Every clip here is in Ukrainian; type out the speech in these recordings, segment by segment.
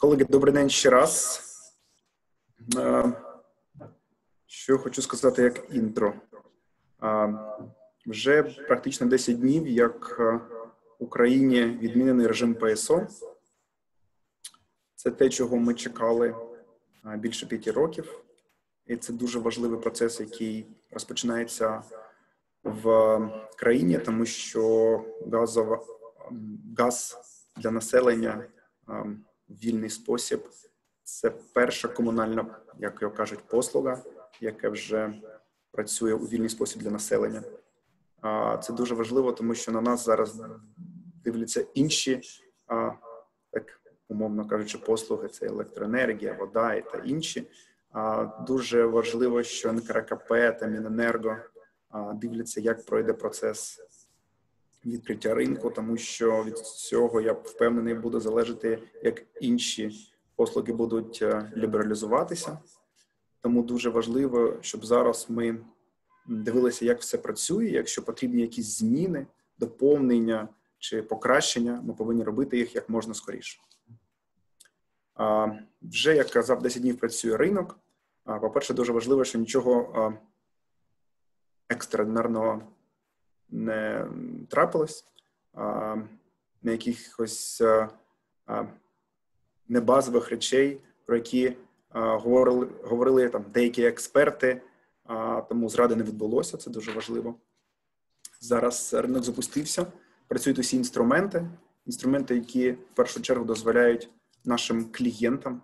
Колеги, добрий день ще раз. Е, що хочу сказати як інтро. Е, вже практично 10 днів, як е, в Україні відмінений режим ПСО. Це те, чого ми чекали більше п'яти років, і це дуже важливий процес, який розпочинається в країні, тому що газова газ для населення вільний спосіб. Це перша комунальна, як його кажуть, послуга, яка вже працює у вільний спосіб для населення. Це дуже важливо, тому що на нас зараз дивляться інші, так умовно кажучи, послуги: це електроенергія, вода і та інші. Дуже важливо, що НКРКП та Міненерго дивляться, як пройде процес відкриття ринку, тому що від цього я впевнений буде залежати, як інші послуги будуть е, лібералізуватися. Тому дуже важливо, щоб зараз ми дивилися, як все працює. Якщо потрібні якісь зміни, доповнення чи покращення, ми повинні робити їх як можна скоріше. А, Вже як казав, 10 днів працює ринок. А, По-перше, дуже важливо, що нічого екстраординарного не трапилось, а, на якихось а, небазових речей, про які говорили говорили там деякі експерти, а, тому зради не відбулося. Це дуже важливо. Зараз ринок запустився. Працюють усі інструменти, інструменти, які в першу чергу дозволяють нашим клієнтам.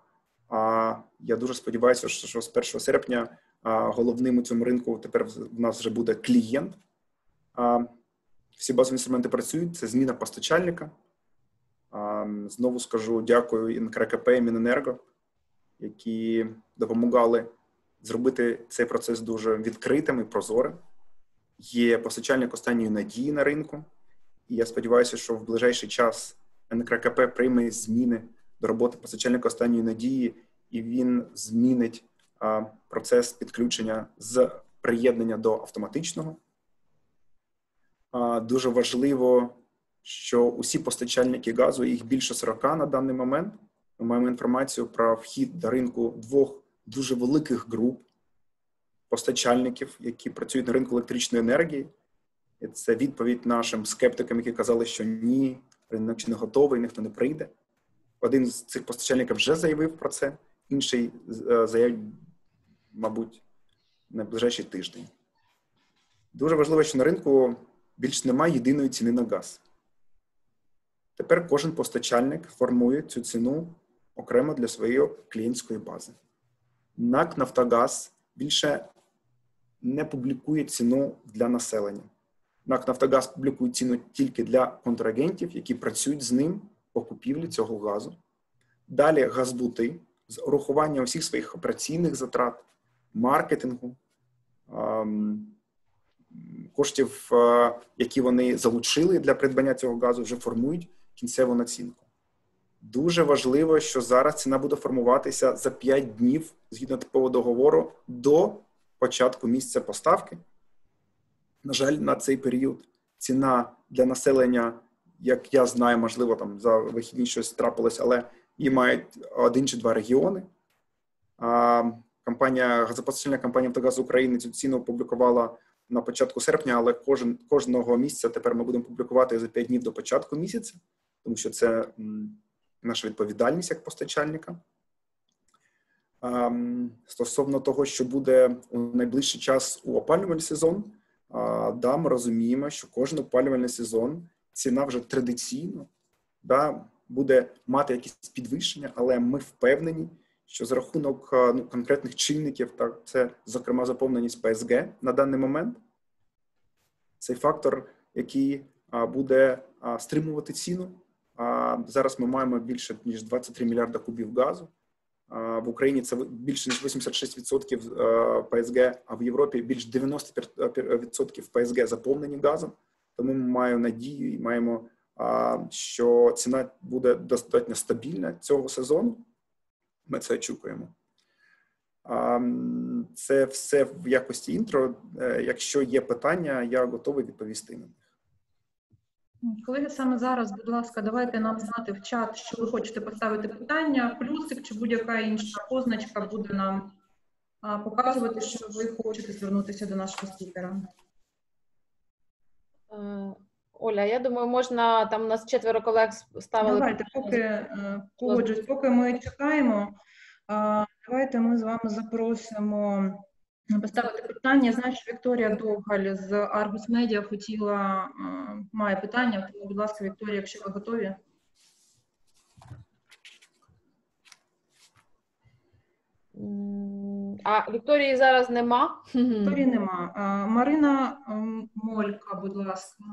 А я дуже сподіваюся, що з 1 серпня головним у цьому ринку тепер в нас вже буде клієнт. Всі базові інструменти працюють. Це зміна постачальника. Знову скажу дякую НКРКП, і Міненерго, які допомагали зробити цей процес дуже відкритим і прозорим. Є постачальник останньої надії на ринку, і я сподіваюся, що в ближайший час НКРКП прийме зміни до роботи постачальника останньої надії, і він змінить процес підключення з приєднання до автоматичного. Дуже важливо, що усі постачальники газу, їх більше 40 на даний момент. Ми маємо інформацію про вхід до ринку двох дуже великих груп постачальників, які працюють на ринку електричної енергії. І це відповідь нашим скептикам, які казали, що ні, ринок чи не готовий, ніхто не прийде. Один з цих постачальників вже заявив про це, інший е, заявить, мабуть, на ближайший тиждень. Дуже важливо, що на ринку більш немає єдиної ціни на газ. Тепер кожен постачальник формує цю ціну окремо для своєї клієнтської бази. НАК Нафтогаз більше не публікує ціну для населення. НАК Нафтогаз публікує ціну тільки для контрагентів, які працюють з ним по купівлі цього газу. Далі газбути з урахуванням усіх своїх операційних затрат, маркетингу, коштів, е, які вони залучили для придбання цього газу, вже формують кінцеву націнку. Дуже важливо, що зараз ціна буде формуватися за 5 днів згідно типового договору до початку місця поставки. На жаль, на цей період ціна для населення, як я знаю, можливо, там за вихідні щось трапилось, але її мають один чи два регіони. А Компанія газопостачальна компанія «Автогаз України цю ціну опублікувала на початку серпня, але кожен кожного місяця тепер ми будемо публікувати за 5 днів до початку місяця, тому що це наша відповідальність як постачальника. Стосовно того, що буде у найближчий час у опалювальний сезон, да, ми розуміємо, що кожен опалювальний сезон ціна вже традиційно да, буде мати якісь підвищення, але ми впевнені що за рахунок ну, конкретних чинників, так це зокрема заповненість ПСГ на даний момент, цей фактор, який буде стримувати ціну. Зараз ми маємо більше ніж 23 мільярда кубів газу. В Україні це більше ніж 86% ПСГ, а в Європі більш 90% ПСГ заповнені газом. Тому ми маємо надію і маємо, що ціна буде достатньо стабільна цього сезону. Ми це очікуємо. Це все в якості інтро. Е, якщо є питання, я готовий відповісти на них. Колеги, саме зараз, будь ласка, давайте нам знати в чат, що ви хочете поставити питання, плюсик чи будь-яка інша позначка буде нам показувати, що ви хочете звернутися до нашого спікера. Е, Оля, я думаю, можна там у нас четверо колег ставили. Давайте, поки е, погоджуюсь, поки ми чекаємо, давайте ми з вами запросимо поставити питання. Знаю, що Вікторія Довгаль з Argus Media хотіла, е, має питання, тому, будь ласка, Вікторія, якщо ви готові. А Вікторії зараз нема. Вікторії нема. Марина Молька, будь ласка.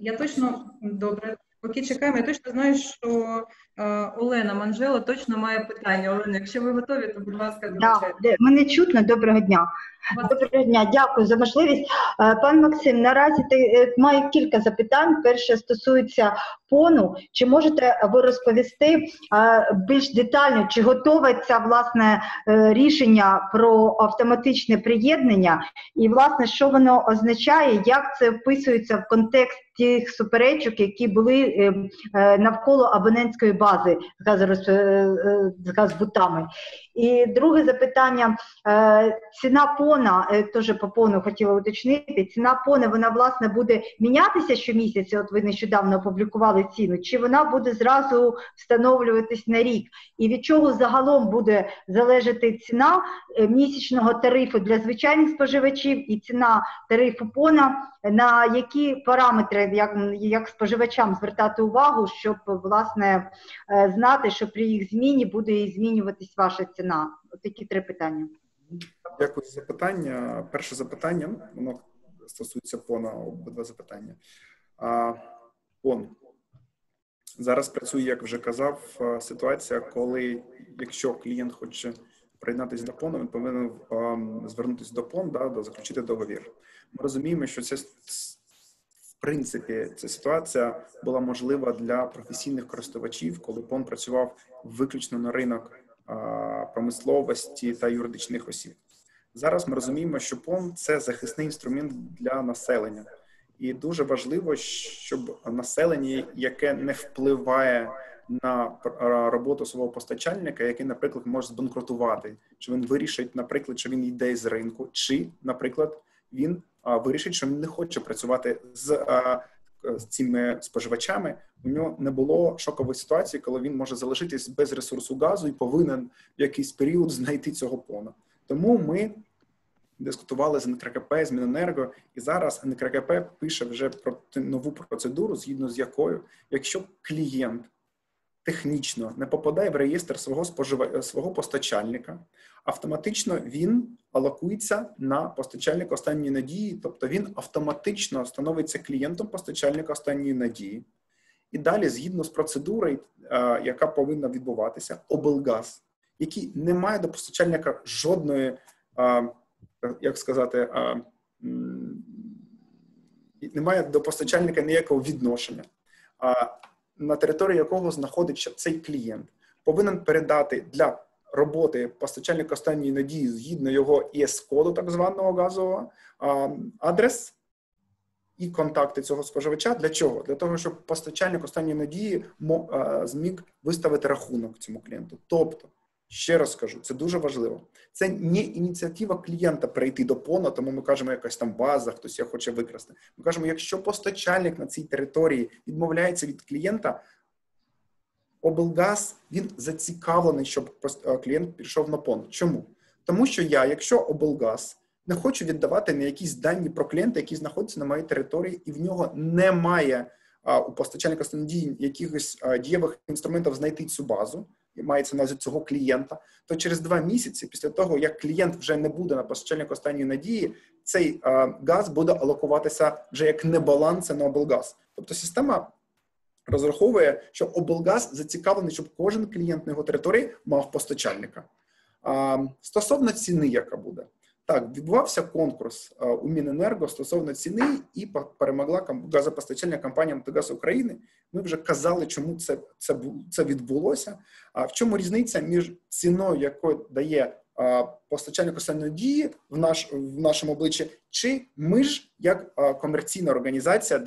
Я точно добре. Поки чекаємо, я точно знаю, що е, Олена Манжела точно має питання. Олена, якщо ви готові, то будь ласка, Да, мене чутно. Доброго дня. Доброго дня, дякую за можливість. Е, Пан Максим, наразі ти е, маю кілька запитань. Перше стосується пону. Чи можете ви розповісти е, більш детально, чи готове це власне рішення про автоматичне приєднання, і власне що воно означає, як це вписується в контекст тих суперечок, які були навколо абонентської бази з газбутами? І друге запитання. Ціна пона, е, теж по пону хотіла уточнити. Ціна пона вона власне буде мінятися щомісяця. От ви нещодавно опублікували ціну, чи вона буде зразу встановлюватись на рік? І від чого загалом буде залежати ціна е, місячного тарифу для звичайних споживачів і ціна тарифу пона? На які параметри як, як споживачам звертати увагу, щоб власне е, знати, що при їх зміні буде і змінюватись ваша ціна? От такі три питання. Дякую за запитання. Перше запитання, воно стосується пона обидва запитання. А, Пон. Зараз працює, як вже казав, ситуація, коли якщо клієнт хоче приєднатися до пону, він повинен звернутися до пон, да, до заключити договір. Ми розуміємо, що це в принципі ця ситуація була можлива для професійних користувачів, коли пон працював виключно на ринок промисловості та юридичних осіб. Зараз ми розуміємо, що ПОН це захисний інструмент для населення, і дуже важливо, щоб населення, яке не впливає на роботу свого постачальника, який, наприклад, може збанкрутувати, чи він вирішить, наприклад, що він йде з ринку, чи, наприклад, він вирішить, що він не хоче працювати з, з цими споживачами. У нього не було шокової ситуації, коли він може залишитись без ресурсу газу і повинен в якийсь період знайти цього пона. Тому ми дискутували з НКРКП, з Міненерго, і зараз НКРКП пише вже про нову процедуру, згідно з якою, якщо клієнт технічно не попадає в реєстр свого спожива... свого постачальника, автоматично він алокується на постачальника останньої надії, тобто він автоматично становиться клієнтом постачальника останньої надії. І далі, згідно з процедурою, е, яка повинна відбуватися, облгаз, який не має до постачальника жодної, е, як сказати, м, не до постачальника ніякого відношення, а на території якого знаходиться цей клієнт, повинен передати для роботи постачальника останньої надії згідно його ІС-коду, так званого газового а, адрес і контакти цього споживача. Для чого? Для того, щоб постачальник останньої надії а, зміг виставити рахунок цьому клієнту. Тобто, ще раз скажу, це дуже важливо. Це не ініціатива клієнта прийти до пона, тому ми кажемо, якась там база, хтось його хоче викрасти. Ми кажемо, якщо постачальник на цій території відмовляється від клієнта, облгаз він зацікавлений, щоб е, клієнт пішов на пон. Чому? Тому що я, якщо облгаз не хочу віддавати на якісь дані про клієнта, який знаходиться на моїй території, і в нього немає у постачальника якихось дієвих інструментів знайти цю базу, мається на цього клієнта, то через два місяці, після того як клієнт вже не буде на постачальник останньої надії, цей а, газ буде алокуватися вже як небаланс на облгаз. Тобто система розраховує, що облгаз зацікавлений, щоб кожен клієнт на його території мав постачальника. А, стосовно ціни, яка буде. Так, відбувався конкурс у Міненерго стосовно ціни, і перемогла газопостачальна компанія «Нафтогаз України». Ми вже казали, чому це, це, це відбулося. А в чому різниця між ціною, яку дає а, постачальник дії в наш в нашому обличчі, чи ми ж як а, комерційна організація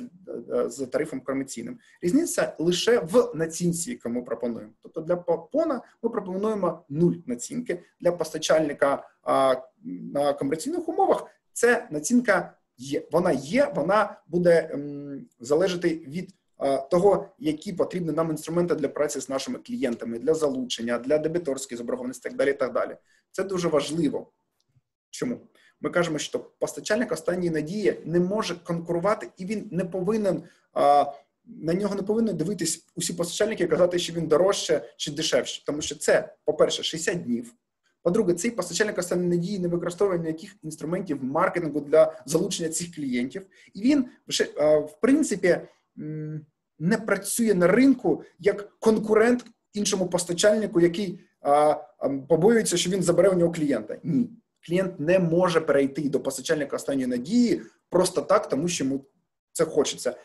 з тарифом комерційним. Різниця лише в націнці, яку ми пропонуємо. Тобто для пона ми пропонуємо нуль націнки для постачальника на комерційних умовах. Це націнка є. Вона є, вона буде залежати від того, які потрібні нам інструменти для праці з нашими клієнтами, для залучення, для дебіторської заборгованості, так далі. так далі. Це дуже важливо. Чому? Ми кажемо, що постачальник останньої надії не може конкурувати, і він не повинен на нього не повинен дивитись усі постачальники і казати, що він дорожче чи дешевше, тому що це, по-перше, 60 днів. По-друге, цей постачальник надії не використовує ніяких інструментів маркетингу для залучення цих клієнтів, і він в принципі не працює на ринку як конкурент іншому постачальнику, який побоюється, що він забере у нього клієнта. Ні, клієнт не може перейти до постачальника останньої надії просто так, тому що йому це хочеться.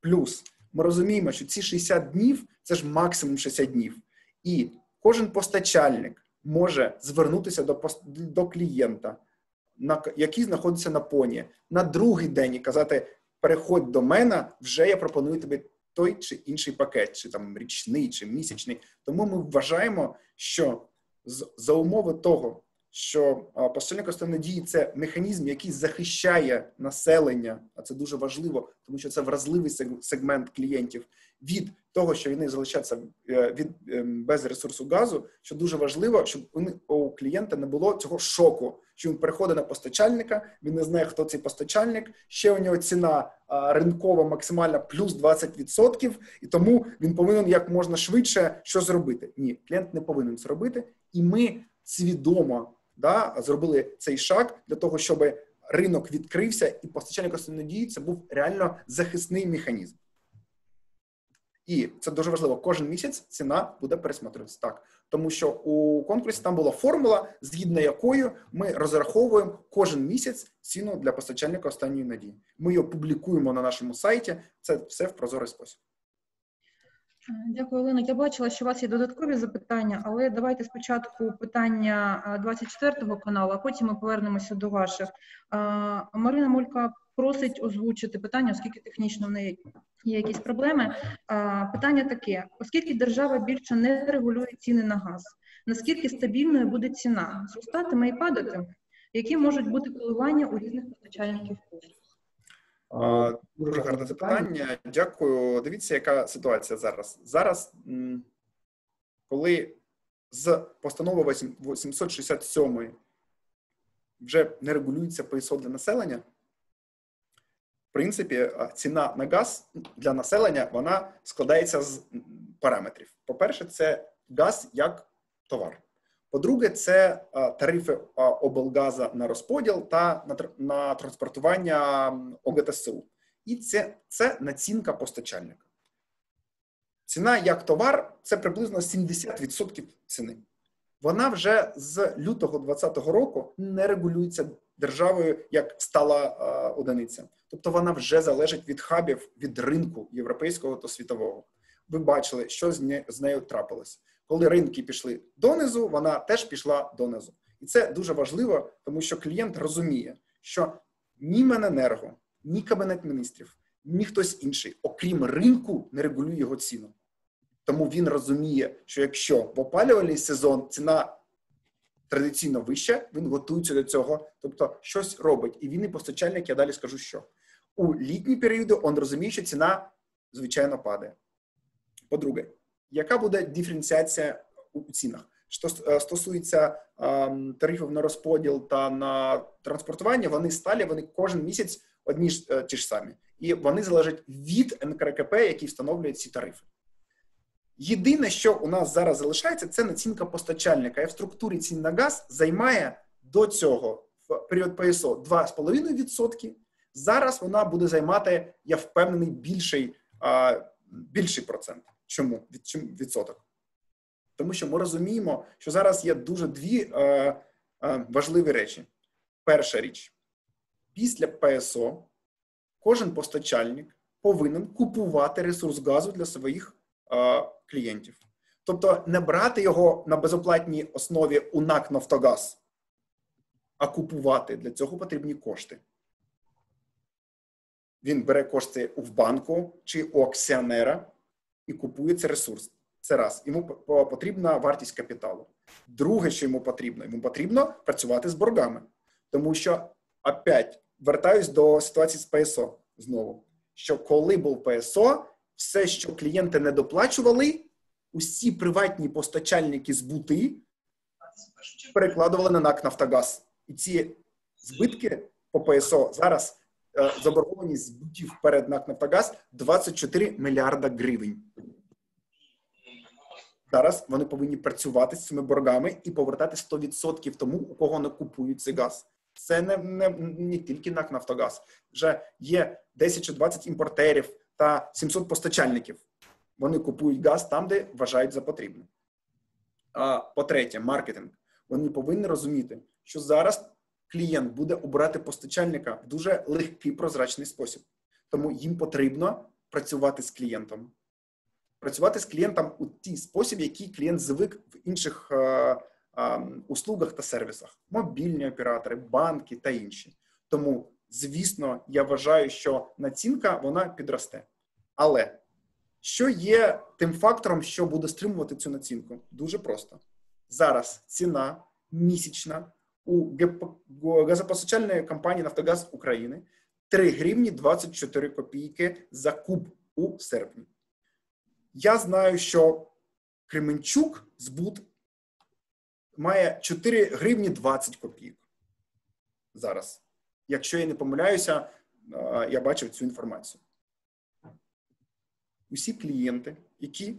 Плюс ми розуміємо, що ці 60 днів це ж максимум 60 днів, і кожен постачальник може звернутися до до клієнта, на який знаходиться на поні на другий день і казати: переходь до мене, вже я пропоную тобі той чи інший пакет, чи там річний, чи місячний. Тому ми вважаємо, що за умови того, що постійно коштовні дії це механізм, який захищає населення, а це дуже важливо, тому що це вразливий сегмент клієнтів від того, що вони залишаться е, від ем, без ресурсу газу. Що дуже важливо, щоб у клієнта не було цього шоку, що він переходить на постачальника, він не знає, хто цей постачальник. Ще у нього ціна ринкова максимальна плюс 20%, і тому він повинен як можна швидше що зробити. Ні, клієнт не повинен це робити, і ми свідомо да, зробили цей шаг для того, щоб ринок відкрився, і постачальник основної дії це був реально захисний механізм. І це дуже важливо. Кожен місяць ціна буде пересмотрюватися так, тому що у конкурсі там була формула, згідно якою ми розраховуємо кожен місяць ціну для постачальника останньої надії. Ми її публікуємо на нашому сайті. Це все в прозорий спосіб. Дякую, Олена. Я бачила, що у вас є додаткові запитання, але давайте спочатку питання 24-го каналу, а потім ми повернемося до ваших. Марина Мулька просить озвучити питання, оскільки технічно в неї є якісь проблеми. Питання таке: оскільки держава більше не регулює ціни на газ, наскільки стабільною буде ціна? Зростатиме і падати? Які можуть бути коливання у різних постачальників послуг? Дуже гарне запитання. Дякую. Дивіться, яка ситуація зараз. Зараз, коли з постанови 867 вже не регулюється ПСО для населення, в принципі, ціна на газ для населення вона складається з параметрів. По-перше, це газ як товар. По-друге, це тарифи облгаза на розподіл та на транспортування ОГТСУ. І це, це націнка постачальника. Ціна як товар це приблизно 70% ціни. Вона вже з лютого 2020 року не регулюється державою як стала одиниця. Тобто вона вже залежить від хабів, від ринку європейського та світового. Ви бачили, що з нею трапилось коли ринки пішли донизу, вона теж пішла донизу. І це дуже важливо, тому що клієнт розуміє, що ні Мененерго, ні Кабінет міністрів, ні хтось інший, окрім ринку, не регулює його ціну. Тому він розуміє, що якщо в опалювальний сезон ціна традиційно вища, він готується до цього, тобто щось робить. І він і постачальник, я далі скажу, що у літні періоди він розуміє, що ціна звичайно падає. По-друге, яка буде диференціація у цінах? Що е, стосується ем, тарифів на розподіл та на транспортування, вони сталі, вони кожен місяць одні ж е, ті ж самі, і вони залежать від НКРКП, який встановлює ці тарифи. Єдине, що у нас зараз залишається, це націнка постачальника. І в структурі цін на газ займає до цього в період ПСО 2,5%. Зараз вона буде займати, я впевнений, більший, більший процент. Чому від чим відсоток? Тому що ми розуміємо, що зараз є дуже дві е, е, важливі речі. Перша річ, після ПСО кожен постачальник повинен купувати ресурс газу для своїх е, клієнтів. Тобто не брати його на безоплатній основі у НАК Нафтогаз, а купувати для цього потрібні кошти. Він бере кошти в банку чи у акціонера і купує цей ресурс. Це раз. Йому потрібна вартість капіталу. Друге, що йому потрібно, йому потрібно працювати з боргами. Тому що, опять, вертаюсь до ситуації з ПСО знову. Що коли був ПСО, все, що клієнти не доплачували, усі приватні постачальники збути перекладували на НАК Нафтогаз. І ці збитки по ПСО зараз заборгованість збутів перед НАК Нафтогаз 24 мільярда гривень. Зараз вони повинні працювати з цими боргами і повертати 100% тому, у кого не купують цей газ. Це не не, не тільки НАК Нафтогаз. Вже є 10 чи 20 імпортерів та 700 постачальників. Вони купують газ там, де вважають за потрібне. По-третє, маркетинг. Вони повинні розуміти, що зараз клієнт буде обирати постачальника в дуже легкий прозрачний спосіб. Тому їм потрібно працювати з клієнтом. Працювати з клієнтом у тій спосіб, який клієнт звик в інших е, е, услугах та сервісах: мобільні оператори, банки та інші. Тому, звісно, я вважаю, що націнка вона підросте. Але що є тим фактором, що буде стримувати цю націнку? Дуже просто. Зараз ціна місячна у газопостачальної компанії Нафтогаз України 3 гривні 24 копійки за куб у серпні. Я знаю, що Кременчук збут має 4 гривні 20 копійок зараз. Якщо я не помиляюся, я бачив цю інформацію. Усі клієнти, які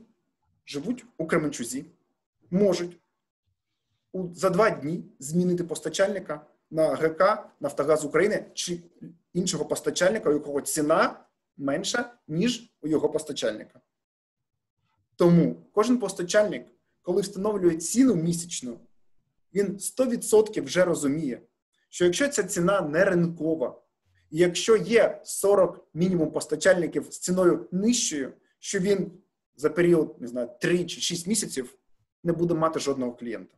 живуть у Кременчузі, можуть за два дні змінити постачальника на ГК Нафтогаз України чи іншого постачальника, у якого ціна менша, ніж у його постачальника. Тому кожен постачальник, коли встановлює ціну місячну, він 100% вже розуміє, що якщо ця ціна не ринкова, і якщо є 40 мінімум постачальників з ціною нижчою, що він за період не знаю, 3 чи 6 місяців не буде мати жодного клієнта.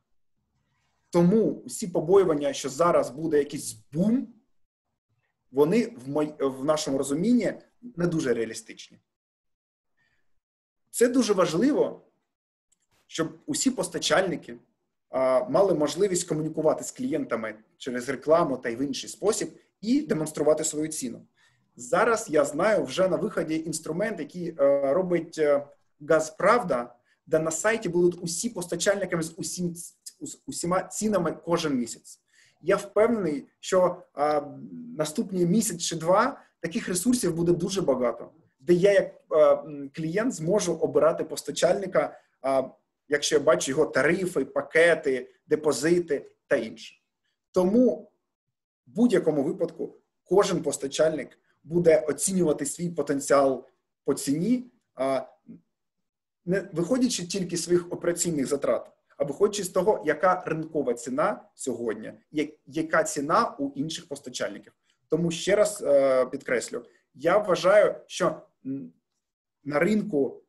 Тому всі побоювання, що зараз буде якийсь бум, вони в мой, в нашому розумінні не дуже реалістичні. Це дуже важливо, щоб усі постачальники а, мали можливість комунікувати з клієнтами через рекламу та й в інший спосіб і демонструвати свою ціну. Зараз я знаю вже на виході інструмент, який а, робить Газправда, де на сайті будуть усі постачальниками з усім усіма цінами кожен місяць. Я впевнений, що а, наступний місяць чи два таких ресурсів буде дуже багато, де я, як а, клієнт, зможу обирати постачальника, а, якщо я бачу його тарифи, пакети, депозити та інше. Тому в будь-якому випадку кожен постачальник буде оцінювати свій потенціал по ціні, не виходячи тільки з своїх операційних затрат а виходячи з того, яка ринкова ціна сьогодні, яка ціна у інших постачальників. Тому ще раз е, підкреслю: я вважаю, що на ринку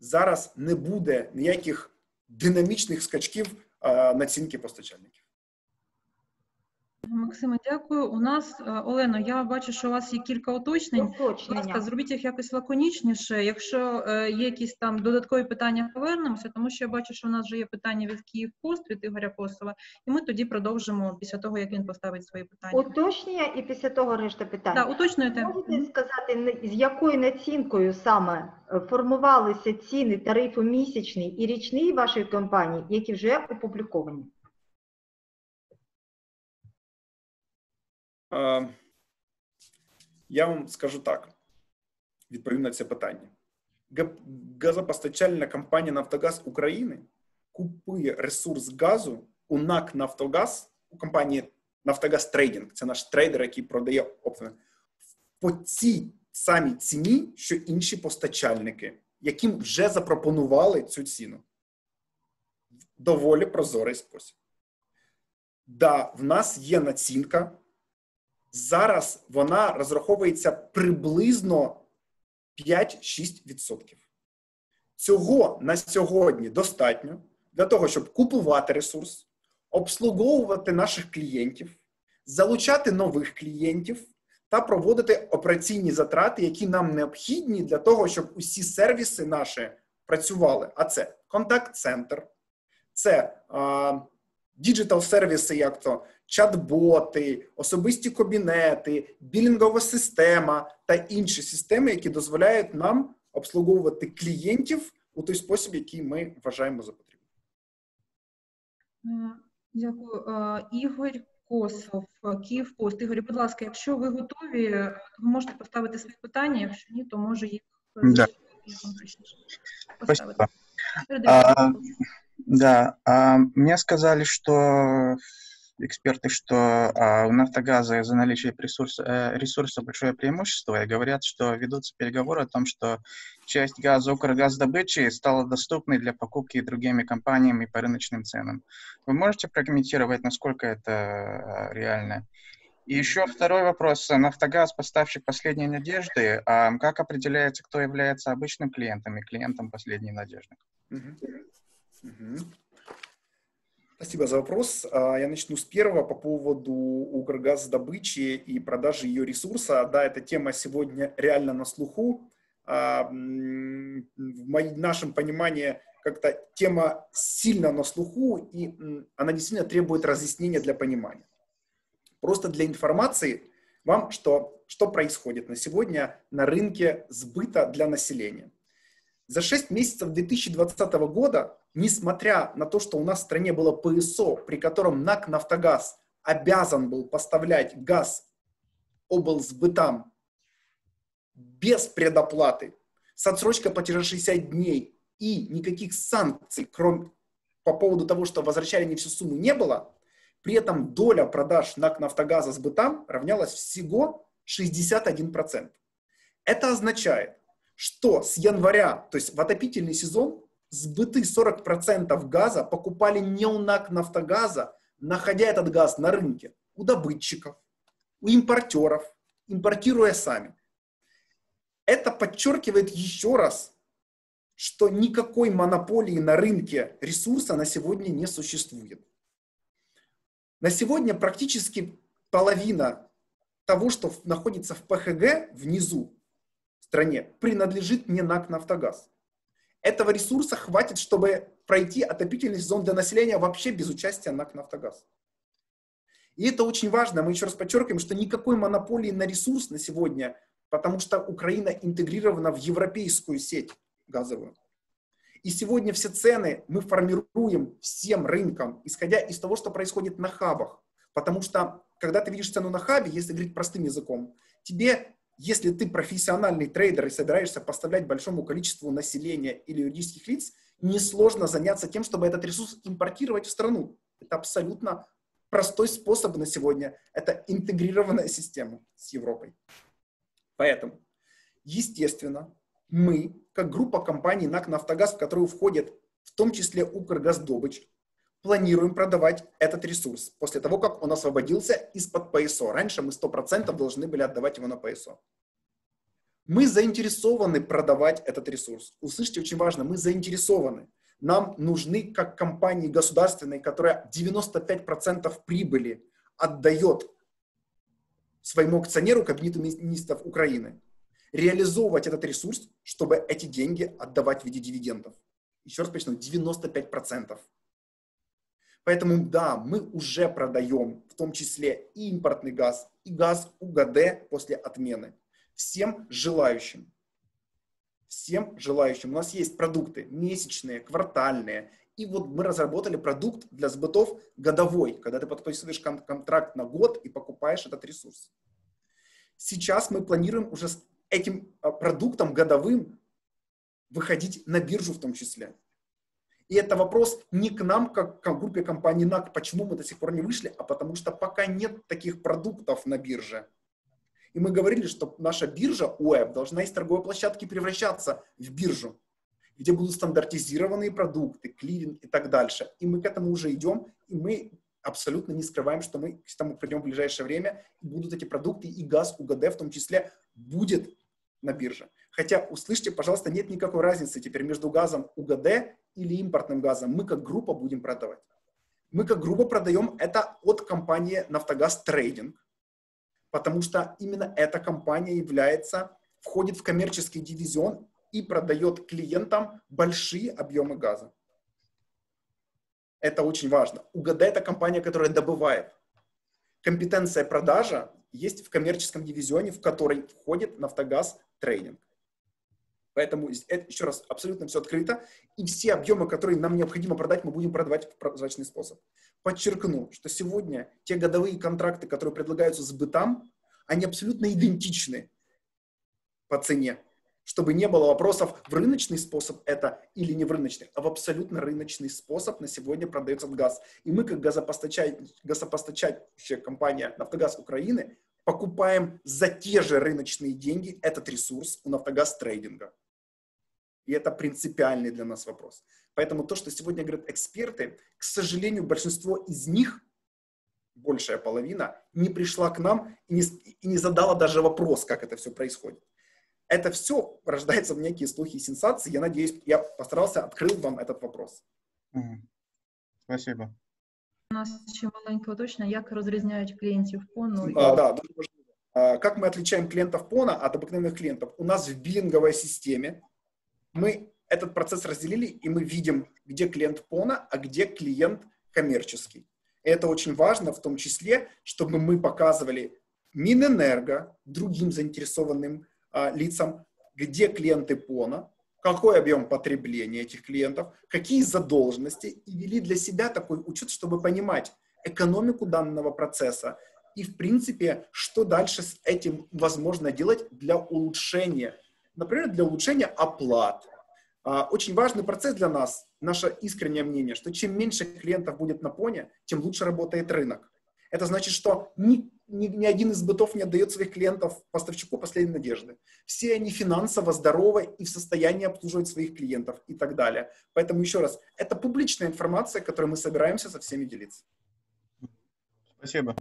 зараз не буде ніяких динамічних скачків е, націнки постачальників. Максиме, дякую. У нас е, Олено, я бачу, що у вас є кілька уточнень. Будь ласка, зробіть їх якось лаконічніше. Якщо е, є якісь там додаткові питання, повернемося, тому що я бачу, що у нас вже є питання від Kyiv Post, від Ігоря Косова, і ми тоді продовжимо після того, як він поставить свої питання. Уточнення і після того решта питань. Так, уточнюєте. Можете сказати, з якою націнкою саме е, формувалися ціни тарифу місячний і річний вашої компанії, які вже опубліковані? Я вам скажу так: відповім на це питання. Газопостачальна компанія Нафтогаз України купує ресурс газу у НАК Нафтогаз у компанії Нафтогаз Трейдинг. Це наш трейдер, який продає опціони, по цій самій ціні, що інші постачальники, яким вже запропонували цю ціну. Доволі прозорий спосіб. Да, в нас є націнка Зараз вона розраховується приблизно 5-6%. Цього на сьогодні достатньо для того, щоб купувати ресурс, обслуговувати наших клієнтів залучати нових клієнтів та проводити операційні затрати, які нам необхідні для того, щоб усі сервіси наші працювали. А це контакт-центр, це діджитал-сервіси, як то чат-боти, особисті кабінети, білінгова система та інші системи, які дозволяють нам обслуговувати клієнтів у той спосіб, який ми вважаємо за потрібне. Дякую. Ігор Косов, Київ Пост. Ігор, будь ласка, якщо ви готові, ви можете поставити свої питання. Якщо ні, то може їх да. поставити. А, да, а, мне сказали, что эксперты, что а, у «Нафтогаза» из-за наличия ресурса, э, ресурса большое преимущество, и говорят, что ведутся переговоры о том, что часть газа Укргаздобычи стала доступной для покупки другими компаниями по рыночным ценам. Вы можете прокомментировать, насколько это а, реально? И еще второй вопрос. «Нафтогаз» – поставщик последней надежды. А как определяется, кто является обычным клиентом и клиентом последней надежды? Спасибо за вопрос. А, я начну с первого по поводу Укргаздобычи и продажи ее ресурса. Да, эта тема сегодня реально на слуху. А, в нашем понимании как-то тема сильно на слуху, и она действительно требует разъяснения для понимания. Просто для информации вам, что, что происходит на сегодня на рынке сбыта для населения. За 6 месяцев 2020 года несмотря на то, что у нас в стране было ПСО, при котором НАК «Нафтогаз» обязан был поставлять газ облсбытам без предоплаты, с отсрочкой платежа 60 дней и никаких санкций, кроме по поводу того, что возвращали не всю сумму, не было, при этом доля продаж НАК «Нафтогаза» с бытам равнялась всего 61%. Это означает, что с января, то есть в отопительный сезон, сбыты 40% газа покупали не у НАК Нафтогаза, находя этот газ на рынке, у добытчиков, у импортеров, импортируя сами. Это подчеркивает еще раз, что никакой монополии на рынке ресурса на сегодня не существует. На сегодня практически половина того, что находится в ПХГ внизу в стране, принадлежит не НАК Нафтогаз этого ресурса хватит, чтобы пройти отопительный сезон для населения вообще без участия НАК «Нафтогаз». И это очень важно. Мы еще раз подчеркиваем, что никакой монополии на ресурс на сегодня, потому что Украина интегрирована в европейскую сеть газовую. И сегодня все цены мы формируем всем рынкам, исходя из того, что происходит на хабах. Потому что, когда ты видишь цену на хабе, если говорить простым языком, тебе если ты профессиональный трейдер и собираешься поставлять большому количеству населения или юридических лиц, несложно заняться тем, чтобы этот ресурс импортировать в страну. Это абсолютно простой способ на сегодня. Это интегрированная система с Европой. Поэтому, естественно, мы, как группа компаний НАК «Нафтогаз», в которую входит в том числе Укргаздобыч, планируем продавать этот ресурс после того, как он освободился из-под ПСО. Раньше мы 100% должны были отдавать его на ПСО. Мы заинтересованы продавать этот ресурс. Услышьте, очень важно, мы заинтересованы. Нам нужны, как компании государственные, которая 95% прибыли отдает своему акционеру, кабинету министров Украины, реализовывать этот ресурс, чтобы эти деньги отдавать в виде дивидендов. Еще раз почну, 95%. Поэтому да, мы уже продаем в том числе и импортный газ, и газ УГД после отмены. Всем желающим. Всем желающим. У нас есть продукты месячные, квартальные. И вот мы разработали продукт для сбытов годовой, когда ты подписываешь контракт на год и покупаешь этот ресурс. Сейчас мы планируем уже с этим а, продуктом годовым выходить на биржу в том числе. И это вопрос не к нам, как к группе компаний НАК, почему мы до сих пор не вышли, а потому что пока нет таких продуктов на бирже. И мы говорили, что наша биржа УЭБ должна из торговой площадки превращаться в биржу, где будут стандартизированные продукты, клиринг и так дальше. И мы к этому уже идем, и мы абсолютно не скрываем, что мы к этому придем в ближайшее время, и будут эти продукты, и газ УГД в том числе будет на бирже. Хотя, услышьте, пожалуйста, нет никакой разницы теперь между газом УГД или импортным газом. Мы как группа будем продавать. мы как грубо продаем это от компании «Нафтогаз Трейдинг», потому что именно эта компания является, входит в коммерческий дивизион и продает клиентам большие объемы газа. Это очень важно. УГД – это компания, которая добывает. Компетенция продажа есть в коммерческом дивизионе, в который входит «Нафтогаз Трейдинг». Поэтому, еще раз, абсолютно все открыто. И все объемы, которые нам необходимо продать, мы будем продавать в прозрачный способ. Подчеркну, что сегодня те годовые контракты, которые предлагаются с бытам, они абсолютно идентичны по цене. Чтобы не было вопросов, в рыночный способ это или не в рыночный, а в абсолютно рыночный способ на сегодня продается газ. И мы, как газопостачающая компания «Нафтогаз Украины», покупаем за те же рыночные деньги этот ресурс у «Нафтогаз Трейдинга». И это принципиальный для нас вопрос. Поэтому то, что сегодня говорят эксперты, к сожалению, большинство из них, большая половина, не пришла к нам и не, и не задала даже вопрос, как это все происходит. Это все рождается в некие слухи и сенсации. Я надеюсь, я постарался открыл вам этот вопрос. Спасибо У нас ще маленьке уточнення, як розрізняють клієнтів ПОНу? А, да, дуже важливо. А, как мы отличаем клиентов ПОНа от обыкновенных клиентов? У нас в биллинговой системе мы этот процесс разделили, и мы видим, где клиент ПОНа, а где клиент коммерческий. И это очень важно, в том числе, чтобы мы показывали Минэнерго, другим заинтересованным а, лицам, где клиенты ПОНа, какой объем потребления этих клиентов, какие задолженности, и вели для себя такой учет, чтобы понимать экономику данного процесса и, в принципе, что дальше с этим возможно делать для улучшения, например, для улучшения оплат. А, очень важный процесс для нас, наше искреннее мнение, что чем меньше клиентов будет на поне, тем лучше работает рынок. Это значит, что ни ни, ни один из бытов не отдает своих клиентов поставщику последней надежды. Все они финансово здоровы и в состоянии обслуживать своих клиентов и так далее. Поэтому еще раз, это публичная информация, которой мы собираемся со всеми делиться. Спасибо.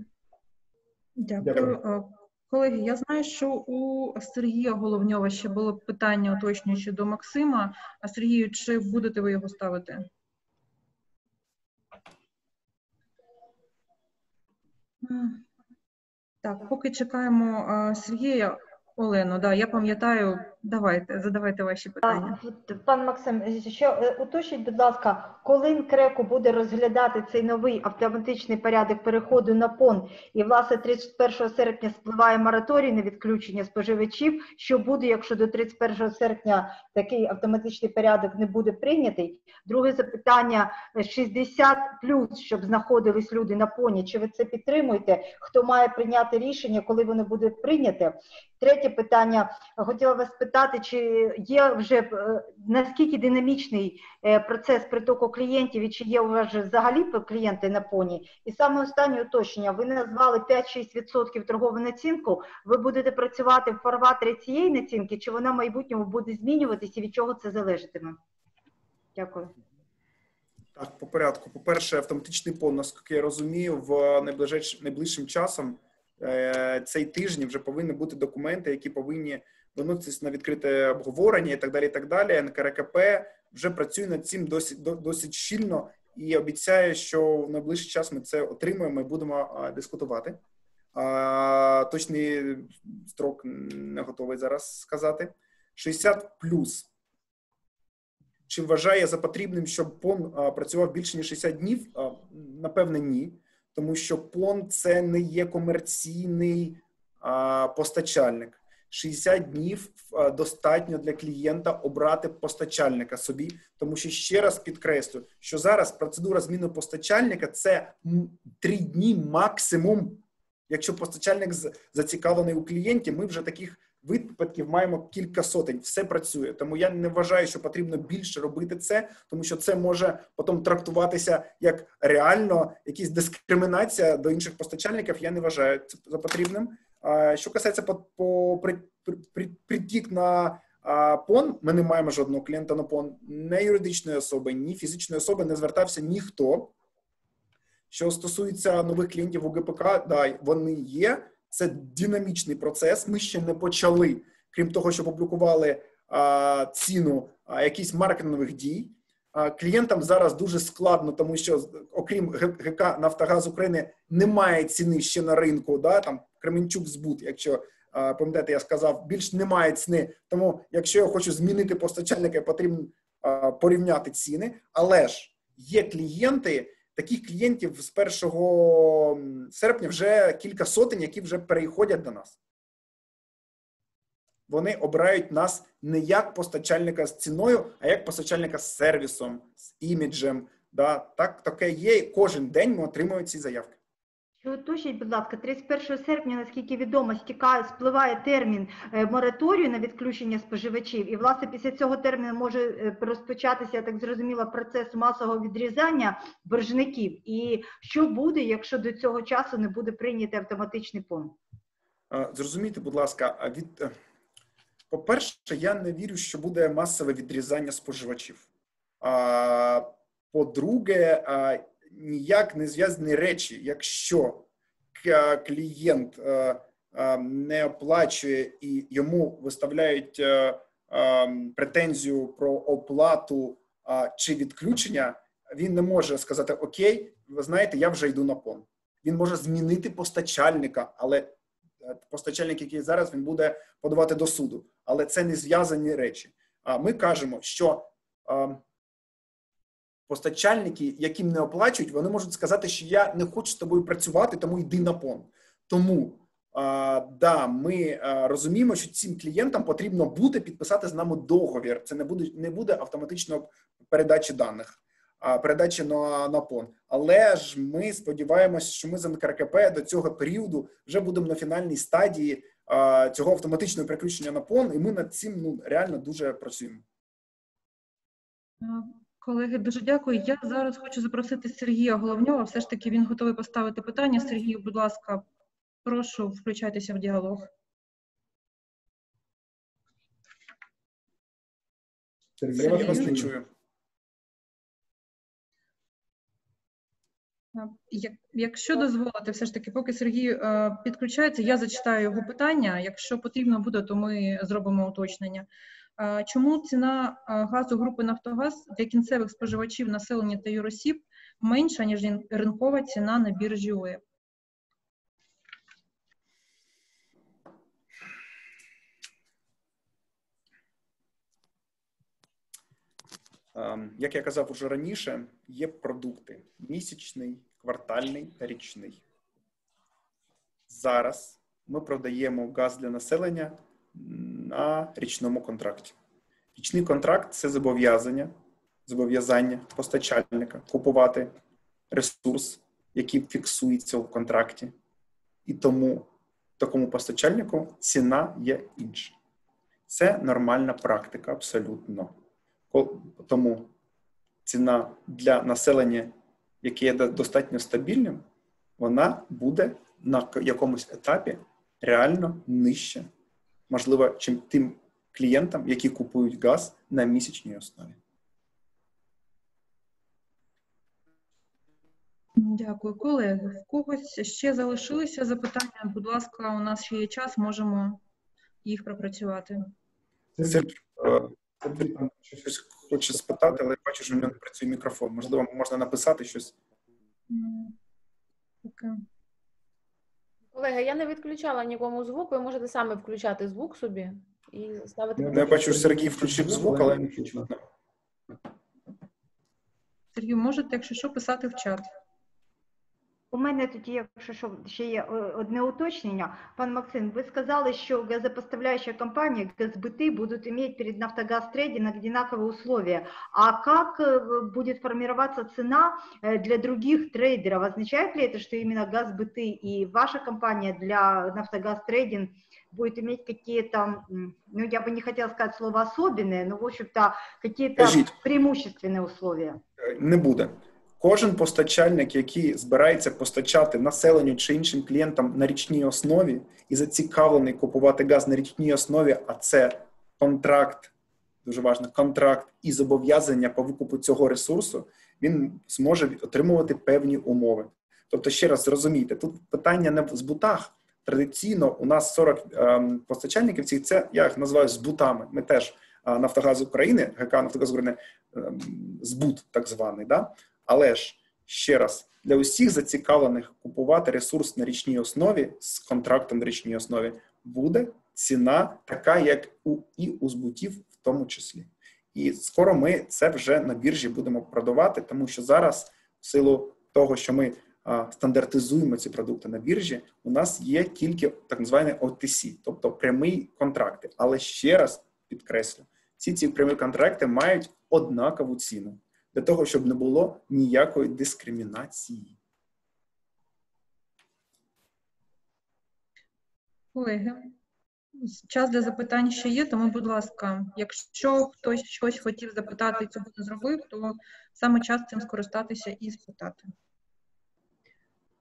Дякую. Дякую. Колеги, я знаю, що у Сергія Головньова ще було питання уточнюючи до Максима. А Сергію, чи будете ви його ставити? Так, поки чекаємо Сергія Олену, да, я пам'ятаю, давайте, задавайте ваші питання. Пан Максим, ще уточніть, будь ласка, коли КРЕКО буде розглядати цей новий автоматичний порядок переходу на ПОН, і, власне, 31 серпня спливає мораторій на відключення споживачів, що буде, якщо до 31 серпня такий автоматичний порядок не буде прийнятий? Друге запитання, 60 плюс, щоб знаходились люди на ПОНі, чи ви це підтримуєте? Хто має прийняти рішення, коли воно буде прийняте? Третє питання, хотіла вас спитати, чи є вже наскільки динамічний процес притоку клієнтів і чи є у вас взагалі клієнти на поні? І саме останнє уточнення, ви назвали 5-6% торгову націнку, ви будете працювати в фарватері цієї націнки, чи вона в майбутньому буде змінюватися і від чого це залежатиме? Дякую. Так, по порядку. По-перше, автоматичний пон, наскільки я розумію, в найближчим часом цей тиждень вже повинні бути документи, які повинні виноситись на відкрите обговорення і так далі. і так далі. НКРКП вже працює над цим досить досить щільно і обіцяє, що в найближчий час ми це отримаємо і будемо дискутувати. Точний строк не готовий зараз сказати. 60 плюс. Чи вважає за потрібним, щоб ПОН працював більше ніж 60 днів? Напевне, ні тому що ПОН це не є комерційний а, постачальник. 60 днів достатньо для клієнта обрати постачальника собі, тому що ще раз підкреслю, що зараз процедура зміни постачальника це 3 дні максимум. Якщо постачальник зацікавлений у клієнті, ми вже таких випадків маємо кілька сотень. Все працює. Тому я не вважаю, що потрібно більше робити це, тому що це може потім трактуватися як реально якась дискримінація до інших постачальників. Я не вважаю це за потрібним. Що касається по, по при, при, притік на ПОН, ми не маємо жодного клієнта на ПОН, не юридичної особи, ні фізичної особи не звертався ніхто. Що стосується нових клієнтів у ГПК, да, вони є. Це динамічний процес. Ми ще не почали, крім того, що публікували а, ціну а, якісь маркетингових дій. а, клієнтам зараз дуже складно, тому що окрім ГК Нафтогаз України немає ціни ще на ринку. Да, там Кременчук збут, якщо пам'ятаєте, я сказав, більш немає ціни. Тому, якщо я хочу змінити постачальника, потрібно порівняти ціни. Але ж є клієнти. Таких клієнтів з 1 серпня вже кілька сотень, які вже переходять до нас. Вони обирають нас не як постачальника з ціною, а як постачальника з сервісом, з іміджем. Да? Так, Таке є. Кожен день ми отримуємо ці заявки. Уточніть, будь ласка, 31 серпня, наскільки відомо, стікає, спливає термін е, мораторію на відключення споживачів, і власне після цього терміну може е, розпочатися, я так зрозуміла, процес масового відрізання боржників. І що буде, якщо до цього часу не буде прийнятий автоматичний пон? Зрозумійте, будь ласка, від е, по-перше, я не вірю, що буде масове відрізання споживачів. По-друге, ніяк не зв'язані речі, якщо клієнт не оплачує і йому виставляють претензію про оплату чи відключення, він не може сказати Окей, ви знаєте, я вже йду на пон. Він може змінити постачальника, але е, постачальник, який зараз він буде подавати до суду, але це не зв'язані речі. А ми кажемо, що постачальники, яким не оплачують, вони можуть сказати, що я не хочу з тобою працювати, тому йди на пон. Тому а, да, ми а, розуміємо, що цим клієнтам потрібно буде підписати з нами договір. Це не буде не буде автоматично передачі даних, передачі на на пон. Але ж ми сподіваємося, що ми за НКРКП до цього періоду вже будемо на фінальній стадії а, цього автоматичного переключення на пон, і ми над цим ну реально дуже працюємо. Колеги, дуже дякую. Я зараз хочу запросити Сергія Головньова. Все ж таки він готовий поставити питання. Сергію, будь ласка, прошу включайтеся в діалог. Я вас не чую. Якщо дозволите, все ж таки, поки Сергій е, підключається, я зачитаю його питання. Якщо потрібно буде, то ми зробимо уточнення. Чому ціна газу групи Нафтогаз для кінцевих споживачів населення та юросіб менша, ніж ринкова ціна на біржі УЕП? Як я казав уже раніше, є продукти місячний, квартальний та річний. Зараз ми продаємо газ для населення на річному контракті. Річний контракт це зобов'язання, зобов'язання постачальника купувати ресурс, який фіксується в контракті, і тому такому постачальнику ціна є інша. Це нормальна практика абсолютно. Тому ціна для населення, яке є достатньо стабільним, вона буде на якомусь етапі реально нижча можливо, чим тим клієнтам, які купують газ на місячній основі. Дякую, колеги. В когось ще залишилися запитання. Будь ласка, у нас ще є час, можемо їх пропрацювати. Сергій, е, щось хоче спитати, але я бачу, що в нього не працює мікрофон. Можливо, можна написати щось. Okay. Колеги, я не відключала нікому звук, ви можете саме включати звук собі і ставити. Ну, я бачу, що Сергій включив звук, але не чутно. Сергій, можете, якщо що, писати в чат. У мене тоді, якщо що, ще є одне уточнення. Пан Максим, ви сказали, що газопоставляющая компания, газбыты будут иметь перед Нафтогаз трейдинг одинаковые условия. А как э, будет формироваться цена э, для других трейдеров? Означает ли это, что именно газбыты и ваша компания для Нафтогаз трейдинг будет иметь какие-то, ну, я бы не хотела сказать слово особенные, но, в общем-то, какие-то преимущественные условия? Не буде. Кожен постачальник, який збирається постачати населенню чи іншим клієнтам на річній основі і зацікавлений купувати газ на річній основі, а це контракт, дуже важливо, контракт і зобов'язання по викупу цього ресурсу, він зможе отримувати певні умови. Тобто, ще раз зрозумійте, тут питання не в збутах. Традиційно у нас 40 ем, постачальників цих це я їх називаю збутами. Ми теж Нафтогаз України, ГК Нафтогаз України, ем, збут так званий. Да? Але ж ще раз, для усіх зацікавлених купувати ресурс на річній основі з контрактом на річній основі буде ціна така, як у і у збутів в тому числі. І скоро ми це вже на біржі будемо продавати, тому що зараз, в силу того, що ми а, стандартизуємо ці продукти на біржі, у нас є тільки так звані OTC, тобто прямі контракти. Але ще раз підкреслю, всі ці прямі контракти мають однакову ціну для того, щоб не було ніякої дискримінації. Колеги, час для запитань ще є, тому, будь ласка, якщо хтось щось хотів запитати і цього не зробив, то саме час цим скористатися і спитати.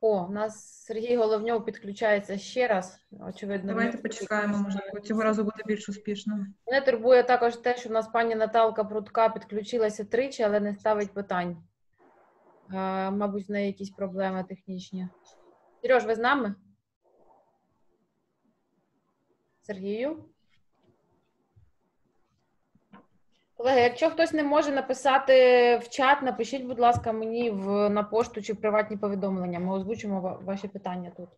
О, у нас Сергій Головньов підключається ще раз. Очевидно, Давайте почекаємо, можливо, цього разу буде більш успішно. Мене турбує також те, що в нас пані Наталка Прудка підключилася тричі, але не ставить питань. Е, мабуть, в неї якісь проблеми технічні. Сереж, ви з нами? Сергію? Колеги, якщо хтось не може написати в чат, напишіть, будь ласка, мені в, на пошту чи в приватні повідомлення. Ми озвучимо ва- ваші питання тут.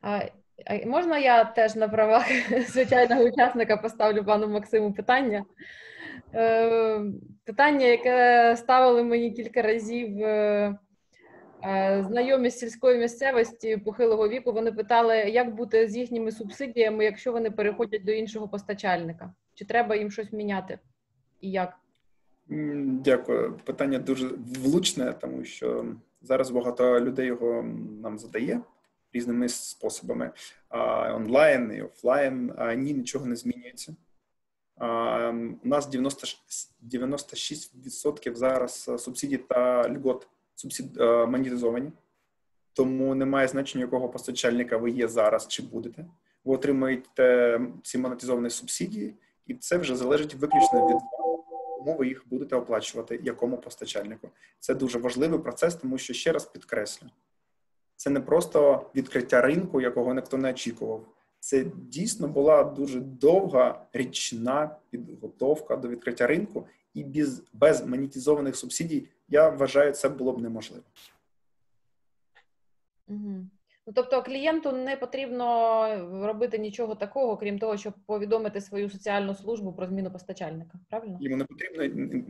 А, а можна я теж на правах звичайного учасника поставлю пану Максиму питання? Е, питання, яке ставили мені кілька разів е, знайомі з сільської місцевості похилого віку, вони питали, як бути з їхніми субсидіями, якщо вони переходять до іншого постачальника? Чи треба їм щось міняти? І як? Дякую. Питання дуже влучне, тому що зараз багато людей його нам задає різними способами. Онлайн і офлайн. Ні, нічого не змінюється. У нас 90, 96% зараз субсидій та льгот субсид, а, монетизовані. Тому немає значення, якого постачальника ви є зараз чи будете. Ви отримуєте ці монетизовані субсидії, і це вже залежить виключно від кому ви їх будете оплачувати, якому постачальнику. Це дуже важливий процес, тому що ще раз підкреслю: це не просто відкриття ринку, якого ніхто не очікував. Це дійсно була дуже довга річна підготовка до відкриття ринку, і без, без монетизованих субсидій я вважаю, це було б неможливо. Угу. Ну, тобто клієнту не потрібно робити нічого такого, крім того, щоб повідомити свою соціальну службу про зміну постачальника. Правильно? Йому не потрібно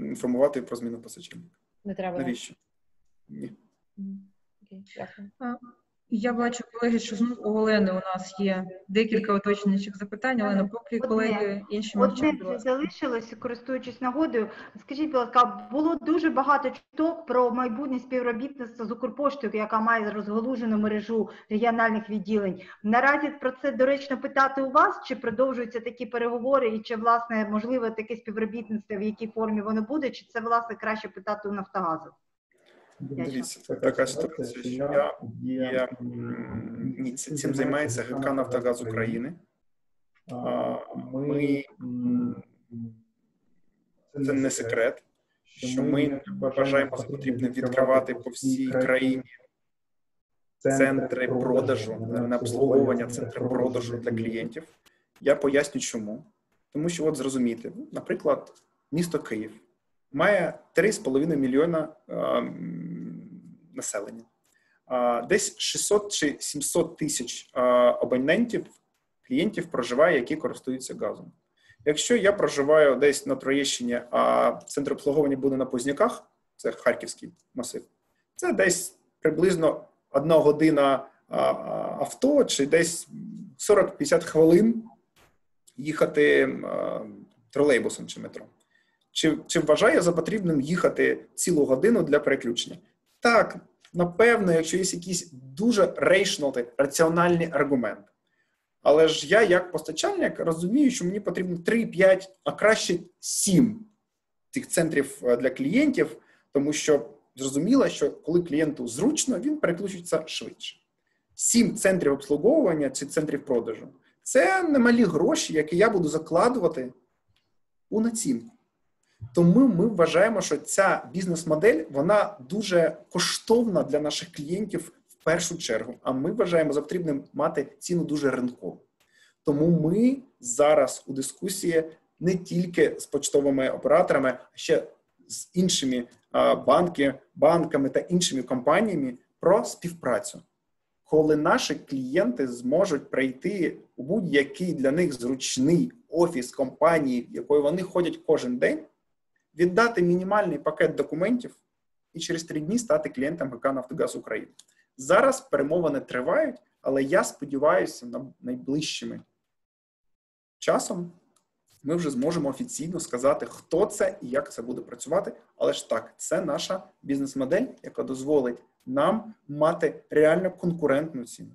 інформувати про зміну постачальника. Не треба. Навіщо? Ні. Окей, дякую. Я бачу, колеги, що знову у Олени у нас є декілька уточнюючих запитань. Олена, поки Одне. колеги інші мовчать, будь вже залишилося, користуючись нагодою. Скажіть, будь ласка, було дуже багато чуток про майбутнє співробітництво з Укрпоштою, яка має розголужену мережу регіональних відділень. Наразі про це доречно питати у вас, чи продовжуються такі переговори, і чи власне можливо таке співробітництво, в якій формі воно буде, чи це власне краще питати у Нафтогазу? Дивіться, це така ситуація, що я ц- цим займається ГК Нафтогаз України. Ми це не секрет, що ми вважаємо за потрібне відкривати по всій країні центри продажу, не обслуговування, центри продажу для клієнтів. Я поясню, чому. Тому що, от зрозуміти, наприклад, місто Київ має 3,5 мільйона е, населення. Десь 600 чи 700 тисяч абонентів, клієнтів проживає, які користуються газом. Якщо я проживаю десь на Троєщині, а центр обслуговування буде на Позняках, це Харківський масив, це десь приблизно одна година авто, чи десь 40-50 хвилин їхати тролейбусом чи метро. Чи, чи вважає за потрібним їхати цілу годину для переключення? Так, напевно, якщо є якісь дуже rational, раціональні аргументи. Але ж я, як постачальник, розумію, що мені потрібно 3-5, а краще 7 цих центрів е, для клієнтів, тому що зрозуміло, що коли клієнту зручно, він переключиться швидше. Сім центрів обслуговування чи центрів продажу це немалі гроші, які я буду закладувати у націнку. Тому ми вважаємо, що ця бізнес-модель вона дуже коштовна для наших клієнтів в першу чергу. А ми вважаємо за потрібним мати ціну дуже ринкову. Тому ми зараз у дискусії не тільки з почтовими операторами, а ще з іншими банки, банками та іншими компаніями про співпрацю, коли наші клієнти зможуть прийти у будь-який для них зручний офіс компанії, в якої вони ходять кожен день, віддати мінімальний пакет документів і через три дні стати клієнтом ГК Нафтогаз України. Зараз перемовини тривають, але я сподіваюся, на найближчими часом ми вже зможемо офіційно сказати, хто це і як це буде працювати. Але ж так, це наша бізнес-модель, яка дозволить нам мати реально конкурентну ціну.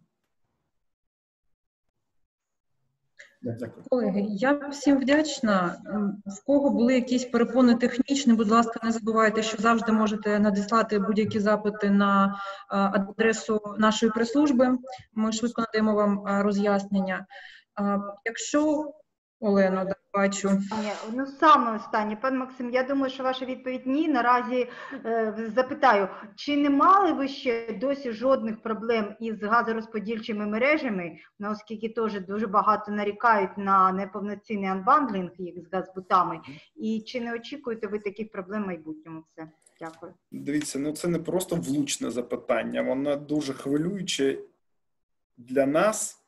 Дякую. Колеги, я всім вдячна. В кого були якісь перепони технічні, будь ласка, не забувайте, що завжди можете надіслати будь-які запити на адресу нашої прес-служби. Ми швидко надаємо вам роз'яснення. Якщо Олено, да, бачу. Ні, ну саме останнє, пан Максим. Я думаю, що ваша відповідь ні. Наразі е, запитаю, чи не мали ви ще досі жодних проблем із газорозподільчими мережами, ну, оскільки теж дуже багато нарікають на неповноцінний анбандлінг їх з газбутами, і чи не очікуєте ви таких проблем в майбутньому? Все, дякую. Дивіться, ну це не просто влучне запитання, воно дуже хвилююче для нас.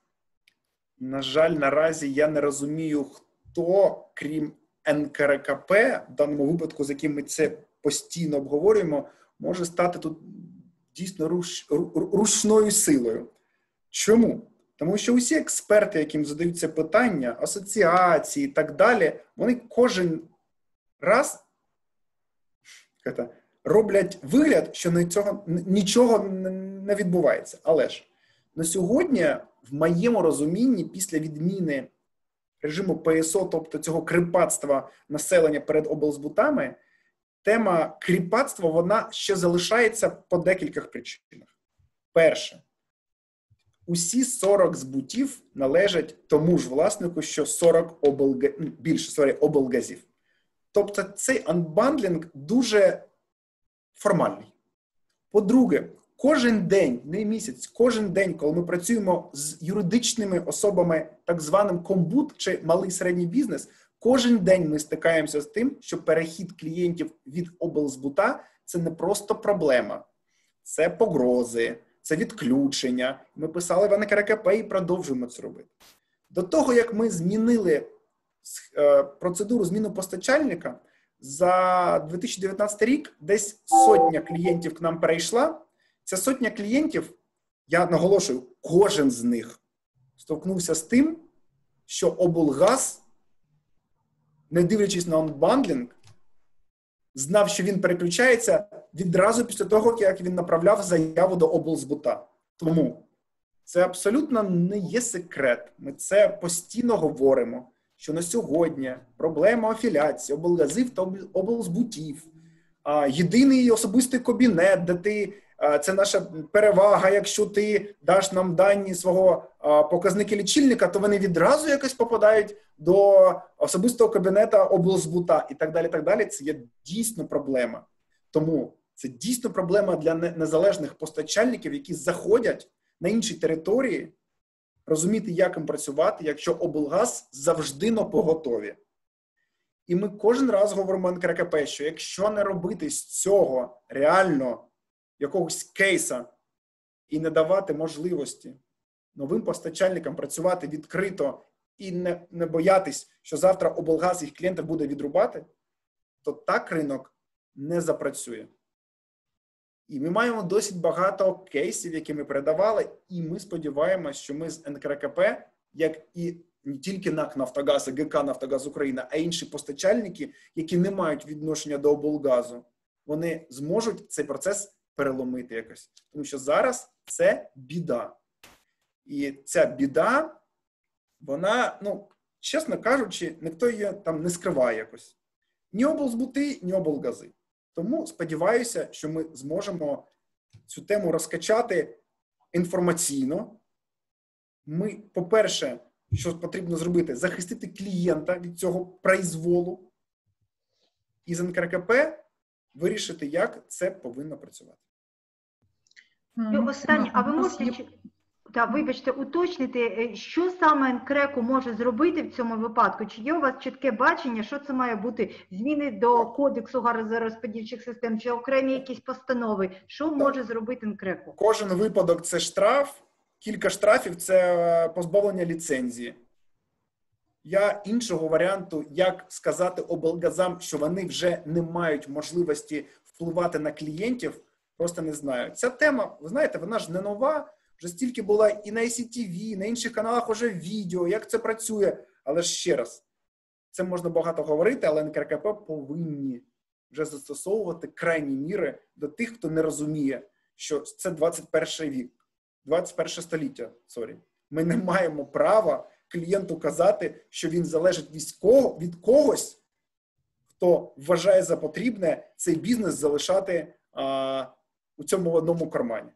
На жаль, наразі я не розумію, хто, крім НКРКП, в даному випадку, з яким ми це постійно обговорюємо, може стати тут дійсно руш, ручною силою. Чому? Тому що усі експерти, яким задають це питання, асоціації і так далі, вони кожен раз роблять вигляд, що на цього нічого не відбувається. Але ж на сьогодні в моєму розумінні після відміни режиму ПСО, тобто цього кріпацтва населення перед облзбутами, тема кріпацтва вона ще залишається по декількох причинах. Перше, усі 40 збутів належать тому ж власнику, що 40 облга... Ну, більше sorry, облгазів. Тобто цей анбандлінг дуже формальний. По-друге, Кожен день, не місяць, кожен день, коли ми працюємо з юридичними особами, так званим комбут чи малий середній бізнес, кожен день ми стикаємося з тим, що перехід клієнтів від облзбута це не просто проблема, це погрози, це відключення. Ми писали в НКРКП і продовжуємо це робити. До того як ми змінили е, процедуру зміну постачальника за 2019 рік, десь сотня клієнтів к нам перейшла. Ця сотня клієнтів, я наголошую, кожен з них столкнувся з тим, що облгаз, не дивлячись на онбандлінг, знав, що він переключається відразу після того, як він направляв заяву до облзбута. Тому це абсолютно не є секрет. Ми це постійно говоримо. Що на сьогодні проблема афіляції, облгазів та облзбутів, єдиний особистий кабінет, де ти це наша перевага. Якщо ти даш нам дані свого показники лічильника, то вони відразу якось попадають до особистого кабінета облзбута і так далі. Так далі. Це є дійсно проблема. Тому це дійсно проблема для незалежних постачальників, які заходять на інші території, розуміти, як їм працювати, якщо облгаз завжди на поготові. І ми кожен раз говоримо НКРКП, що якщо не робити з цього реально якогось кейса і не давати можливості новим постачальникам працювати відкрито і не не боятись, що завтра облгаз їх клієнта буде відрубати, то так ринок не запрацює. І ми маємо досить багато кейсів, які ми передавали, і ми сподіваємося, що ми з НКРКП, як і не тільки НАК Нафтогаз, і ГК Нафтогаз Україна, а інші постачальники, які не мають відношення до облгазу, вони зможуть цей процес переломити якось. Тому що зараз це біда. І ця біда, вона, ну, чесно кажучи, ніхто її там не скриває якось. Ні облзбути, ні облгази. Тому сподіваюся, що ми зможемо цю тему розкачати інформаційно. Ми, по-перше, що потрібно зробити, захистити клієнта від цього произволу і з НКРКП вирішити, як це повинно працювати. І останнє, а ви можете та вибачте, уточнити, е, що саме НКРЕКу може зробити в цьому випадку? Чи є у вас чітке бачення, що це має бути зміни до кодексу газорозподільчих систем, чи окремі якісь постанови? Що може зробити НКРЕКу? Кожен випадок це штраф, кілька штрафів це е, позбавлення ліцензії. Я іншого варіанту, як сказати облгазам, що вони вже не мають можливості впливати на клієнтів, просто не знаю. Ця тема, ви знаєте, вона ж не нова. Вже стільки була і на ICTV, на інших каналах вже відео, як це працює. Але ще раз, це можна багато говорити, але НКРКП повинні вже застосовувати крайні міри до тих, хто не розуміє, що це 21 вік, 21 століття. Sorry, ми не маємо права клієнту казати, що він залежить від, кого, від когось, хто вважає за потрібне цей бізнес залишати а, у цьому одному кармані.